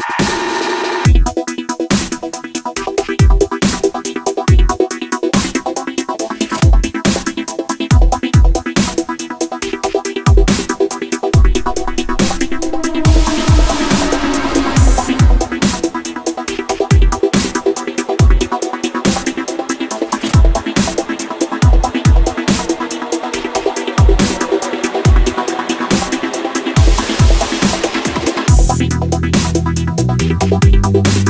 We'll be right. Thank you.